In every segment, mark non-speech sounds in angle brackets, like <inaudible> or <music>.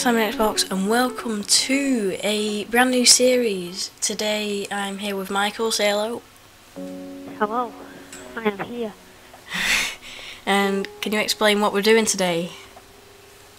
Simon Xbox and welcome to a brand new series. Today I'm here with Michael, say hello. Hello, I am here. <laughs> And can you explain what we're doing today?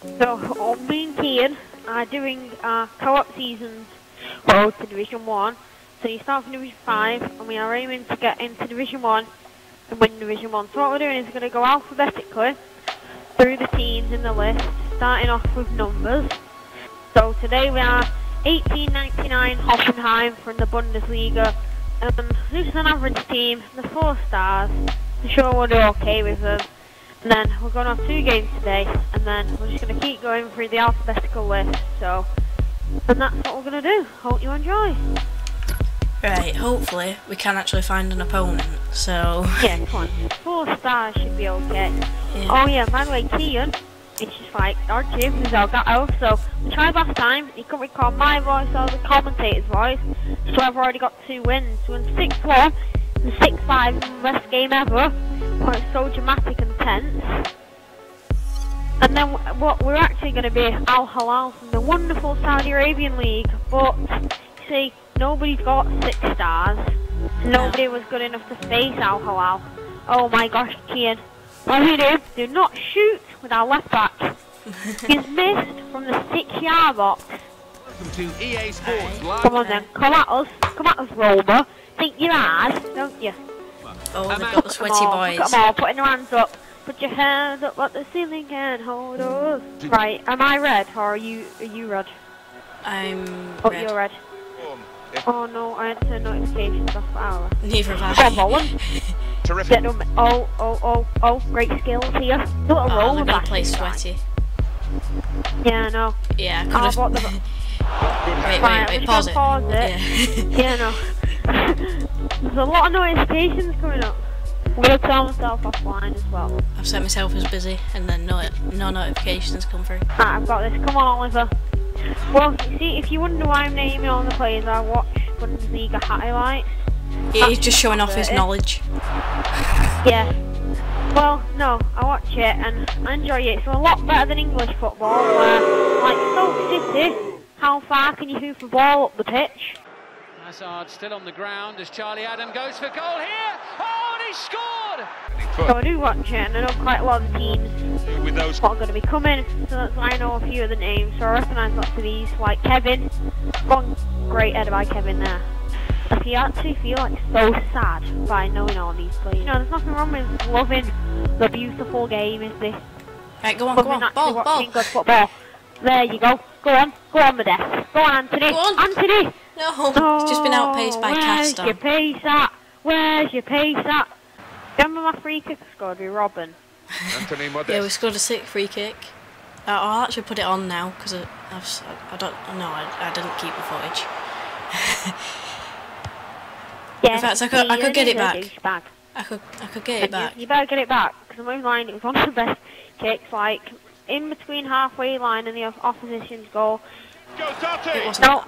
So, uh, me and Kian are doing our co-op seasons road to Division 1. So you start from Division 5 and we are aiming to get into Division 1 and win Division 1. So what we're doing is we're going to go alphabetically through the teams in the list, starting off with numbers. So today we are 1899 Hoffenheim from the Bundesliga. Um, this is an average team, the four stars. I'm sure we'll do okay with them. And then we're going to have two games today, and then we're just going to keep going through the alphabetical list. So, and that's what we're going to do. Hope you enjoy. Right, hopefully we can actually find an opponent. So, Yeah, come on. Four stars should be okay. <laughs> yeah. Oh yeah, by the way, Kian, it's just like our gym is Elgato, so we tried last time, you couldn't record my voice or the commentator's voice, so I've already got two wins. We won 6-1 and 6-5, best game ever. Oh, it's so dramatic and tense. And then what we're actually going to be Al Hilal from the wonderful Saudi Arabian League, but see, nobody's got six stars. Nobody was good enough to face Al Hilal. Oh my gosh, Kian. What do we do? Do not shoot with our left back. <laughs> He's missed from the six yard box. Welcome to EA Sports Live. Come on then, come at us. Come at us, Rover. Think you're ours, don't you? Oh, they've got the sweaty come boys. Come on, putting your hands up. Put your hands up at the ceiling and hold us. Right, am I red or are you are you red? I'm Oh, red. you're red. Oh no, I had to turn notifications off for hour. Neither have Come on, I. Bowen. <laughs> Terrific. Get them. Oh, oh, oh, oh, great skills here. Do a Oh, roll they're gonna back play this time. sweaty. Yeah, I know. Yeah, Oh, could have. what the- <laughs> wait, Right, wait, I'm wait, just pause it. gonna pause it. Yeah. <laughs> Yeah, no. <laughs> There's a lot of notifications coming up. I'm gonna turn myself offline as well. I've set myself as busy, and then no, no notifications come through. Right, I've got this. Come on, Oliver. Well, see, if you wonder why I'm naming all the players, I watch Bundesliga highlights. He's just showing off his eh? knowledge. Yeah. Well, no, I watch it and I enjoy it. It's a lot better than English football, where, like Stoke City, how far can you hoof a ball up the pitch? Hazard still on the ground as Charlie Adam goes for goal here. Oh, and he scored! So I do watch it, and I know quite a lot of the teams With those what are going to be coming, so that's why I know a few of the names. So I recognise lots of these, like Kevin. One great header by Kevin there. If you actually feel like so sad by knowing all these players, you know, there's nothing wrong with loving the beautiful game, is this? Right, go on, go on. Ball, ball. good football. There you go. Go on, go on, Modeste. Go on, Anthony. Go on. Anthony. No, he's just been outpaced by Where's your pace at? Where's your pace at? Remember my free kick I scored with Robin? Anthony Modeste. Yeah, we Modeste. scored a sick free kick. Uh, I'll actually put it on now because I've s- I don't no I, I didn't keep the footage. <laughs> Yeah. In fact, I could- I could get it Ian back. is a douchebag. I could I could get it back. You, you better get it back because I'm line it was one of the best kicks, like in between halfway line and the opposition's goal. Go It Totti! wasn't No.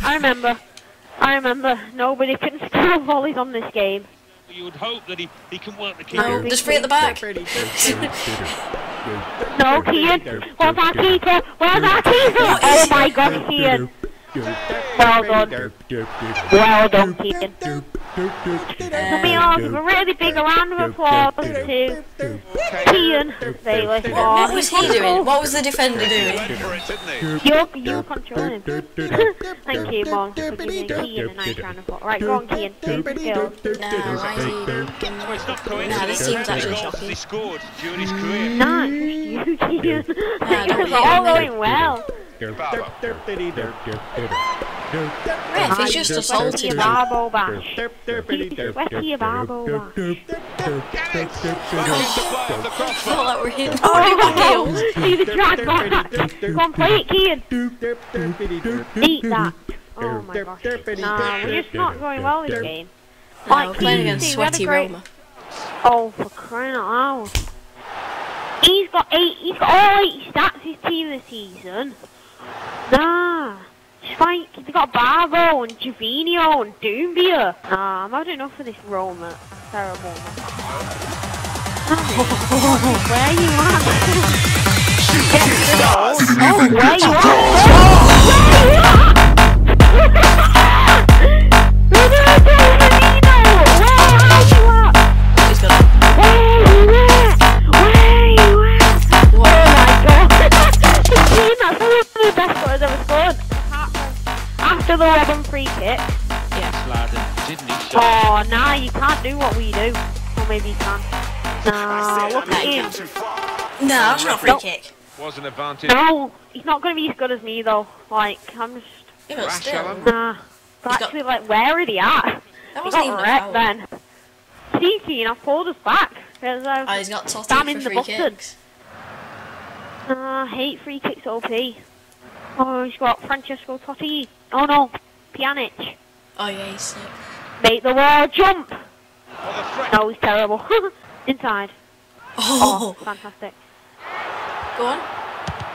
<laughs> I remember. I remember. Nobody can <laughs> score volleys on this game. You would hope that he, he can work the keeper. No, keeper. there's three at the back. No, Kian. Where's our keeper? Where's our keeper? Oh my gosh, Kian. Well done. Well done, Kian. Let me all give a really big round of applause to Kian Bailey. What, what was he doing? What was the defender doing? For it, didn't he? You're, you're controlling him. <laughs> Thank you, Mom, for giving Kian a nice round of applause. Right, go on, Kian. Do the skills. Nah, why is he? Well, it's not coincidence. Nah, this team's How many actually shocking. He scored during his career. Nice, <laughs> you, Kian. Nah, don't It's be all going well. Barber. Ref, he's just Sweaty assaulted a me. barbo bash. Sweaty a barbo bash. Get it! Finds the play off I felt like we're hitting Oh, Tony McGill. see the drag back. Go on, play it, Kian. Eat that. Oh my gosh. Nah, we're just not going well this game. No, we're playing against see, we had a Sweaty Roma. Oh, for crying out loud. He's got eight, he's got all eight stats his team this season. Nah. It's like, they got Barbo and Gervinho and Doumbia. Nah, I'm had enough of this Roma. Terrible. Where are you at? <laughs> Oh, where you at? From After free kick. Sladen, didn't he? Shot. Oh, nah, you can't do what we do. Or maybe you can. Nah, look at him. No, that's not free Nope. kick. Was an advantage. No, he's not going to be as good as me though. Like, I'm just, Yeah, but still. Nah. But He's got- actually, like, where are they at? That He wasn't got even a wrecked foul. then. Cheeky, and I've pulled us back. Because I Oh, he's got Totti Spamming for the free button. kicks. uh, hate free kicks OP. Oh, he's got Francesco Totti. Oh no, Pjanic. Oh yeah, he's sick. Make the wall jump. Well, the threat. No, he's terrible. <laughs> Inside. Oh, Oh, fantastic. go on.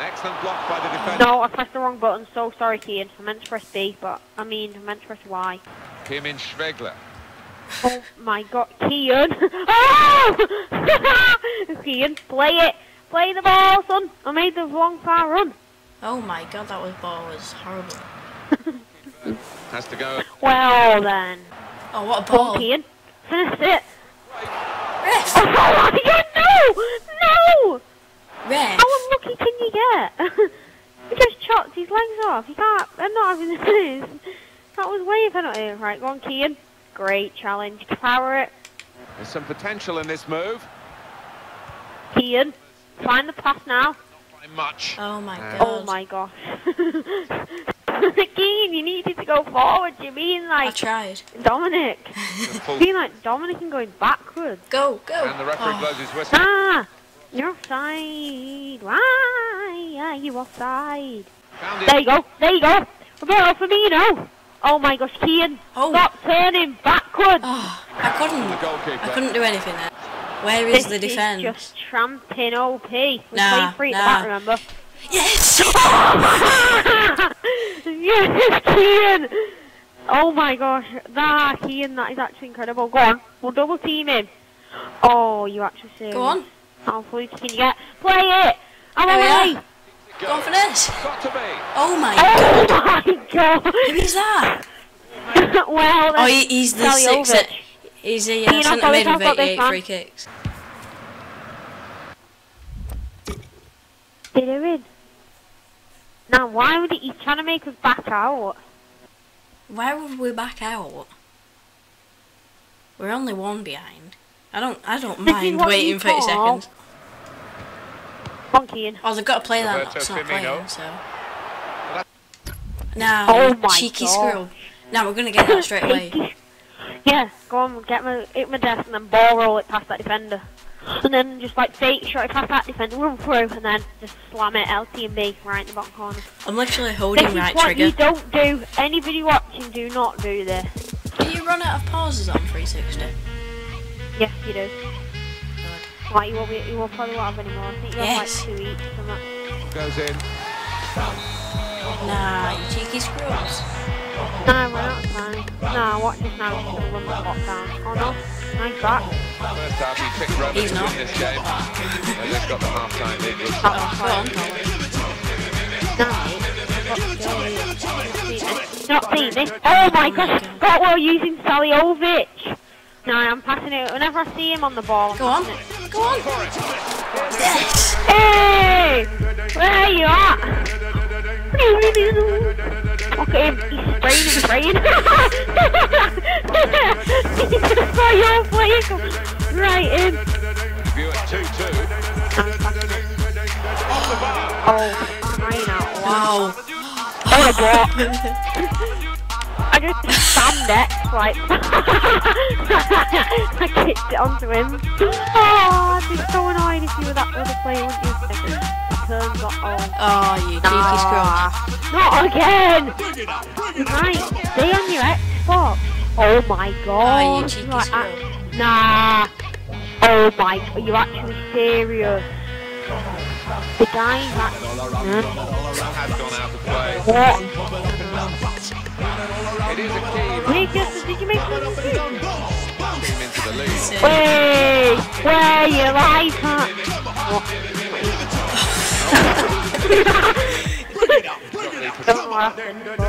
Excellent block by the defender. No, I pressed the wrong button. So sorry, Kian. I meant to press B, but I mean, I meant to press Y. Kim in Schwegler. Oh my god, Kian! <laughs> Oh! <laughs> Kian, play it! Play the ball, son! I made the wrong far run. Oh my god, that was ball was horrible. Has to go. Well then. Oh, what a Come on, ball. Kian. Finish it. Ref! Oh my god, no! No! Ref! How unlucky can you get? <laughs> he just chopped his legs off. You can't. I'm not having this. <laughs> That was way a penalty. Right, go on, Kian. Great challenge. Power it. There's some potential in this move. Kian. Find the pass now. Not By much. Oh my Uh, god. Oh my gosh. <laughs> <laughs> Kian, you needed to go forward. You're being I tried. Dominic. The full- being like Dominic and going backwards. Go, go. and the referee Oh, blows his whistle. Ah! You're offside. Why are you offside? Found it. There you go. There you go. Roberto Firmino. Oh my gosh, Kian. Oh. Stop turning backwards. oh, I couldn't. I couldn't do anything there. Where is this the defense? is just tramping OP. We Nah, played free nah. at the back, remember? Yes! <laughs> <laughs> yes, Kian. Oh my gosh. Nah, Kian, that is actually incredible. Go on. We'll double team him. Oh, you actually serious? Go on. How fluky can you get? Play it. I'm There away. are. Go on for this. Got to be. Oh my Oh god. <laughs> my god. Who is that? <laughs> well, Oh, he, he's the Salihovic. six. He's the uh, Ian, I've centre got mid this, with 88 free kicks. They're doing. Now, why would he, he's trying to make us back out? Why would we back out? We're only one behind. I don't. I don't <laughs> This mind waiting 30 call- seconds. Monkey in. Oh, they've got to play that. Roberto That's not playing. So. Now, Oh my cheeky God. squirrel. Now we're gonna get that straight <laughs> away. Yeah, go on, get my, hit my desk and then ball roll it past that defender. And then just like fake shot it past that defender, run through, and then just slam it LT and B right in the bottom corner. I'm literally holding This holding is what trigger. you don't do. Anybody watching, do not do this. Do you run out of pauses on 360? Yes, you do. God. Like, you won't, be, you won't probably won't have any more. I think you Yes. have like two each. And that. Goes in. Nah, you cheeky squirrels. No, we're not of time. Nah, watch this now. He's gonna run the clock down. Oh no, nice back. First half, he picked Roma He's to not. win this game. And they've got the half-time lead. That Oh, was go on. fine. Not seeing this. Oh my gosh, got well using Salihovic. No, I'm passing it. Whenever I see him on the ball, I'm Go on. it. Go on. Yes. Hey! Where you at? Okay, he's spraying spraying. he's saw your player right in. View at 2-2. Oh, out loud. Wow. Oh, a block. I just stand next, like. I kicked it onto him. Oh, I'd be so annoyed if you were that other player, wouldn't you? It turns on. Oh. Oh, you cheeky squirrel. Not again! Right, stay on your Xbox. Oh my god. Oh, you cheeky Like, squirrel. uh, nah. Oh my, are you actually serious? The guy's actually... Has gone out of play. What? It is a key Did you, just, did you make one team into the lead. Sick. Wait, where you like that? What happened, but... uh,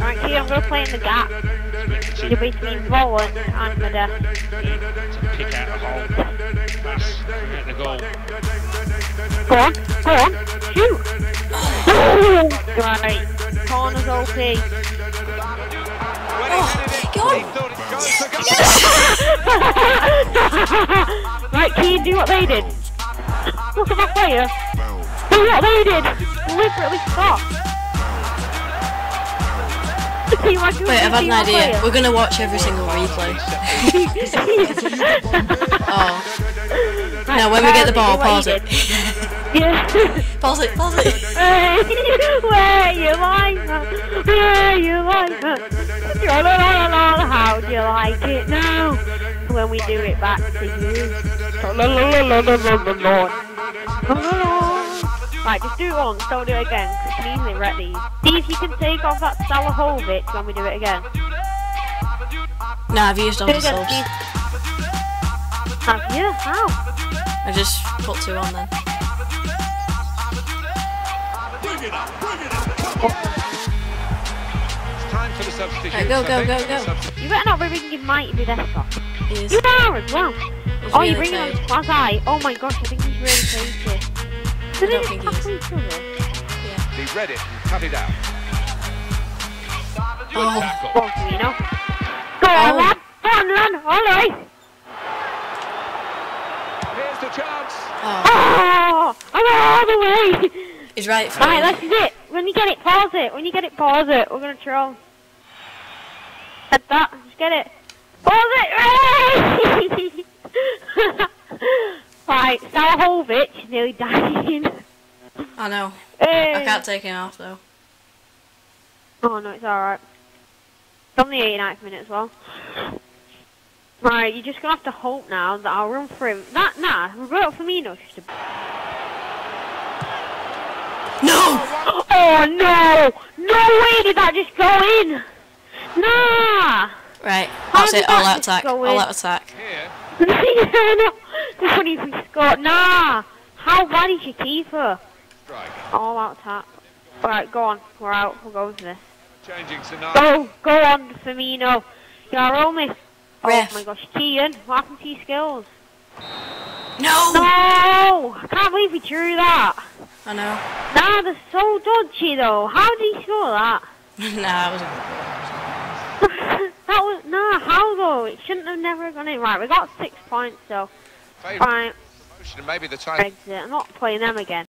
Right, Kian, I'm going to play in the gap. You're between Volland and Medea. Pick out a hole. Pass. Get the goal. Go on, go on, shoot! Oh, right, corner's OP. When he Oh, headed it, go on. he thought it goes for goal. right, Kian, do what they did. Look at that player. Do what they stop. See what I do Wait, I've had an idea. player? We're gonna watch every single replay. <laughs> Oh. Now, when we get the ball, pause it. Yeah. <laughs> Pause it, pause it. <laughs> Where you like that? Where you like that? Tra-la-la-la-la, How do you like it now? When we do it back to you. Tra-la-la-la-la-la-la. Right, just do it once, don't do it again, 'cause you can easily wreck these. See if you can take off that Salihovic when we do it again. Nah, I've used all Do the it subs. please. Have you? How? I just put two on then. It's time for the substitution. Right, go, go, go, go. You better not be bringing Mighty with desktop. He is. You are as well. he's Oh, really you're bringing on tight. Quasi. Oh my gosh, I think he's really crazy. Do I they don't just think he tackle is. each other? Read it and cut it out. Oh, oh. Tackle. Go on, Go on, Oh. lad. Go on, lad. All right. Here's the chance. oh. Oh, I'm all the way. He's right for Right, it. this is it. When you get it, pause it. When you get it, pause it. We're gonna troll. Hit that. Just get it. Pause it. right, <laughs> <laughs> Salihovic nearly <laughs> dying. I know. Hey. I can't take him off though. Oh no, it's alright. It's on the 89th minute as well. Right, you're just gonna have to hope now that I'll run for him. That, nah, Roberto Firmino's just a... No! Oh no! No way did that just go in! Nah! Right, How that's did it. All out attack. All out attack. Here, <laughs> no, just when he scored. Nah! How bad is your keeper? strike. All out tap. Alright, go on. We're out. We'll go for this. Changing scenario. Go! Go on, Firmino. You're only. Oh Ref. my gosh, Kian, what happened to your skills? No! No! I can't believe he drew that. I know. Nah, they're so dodgy though. How did he score that? <laughs> nah, it was a <laughs> that was nah. How though? It shouldn't have never gone in. Right, we got six points though. Favourite Right, maybe the time. exit. I'm not playing them again.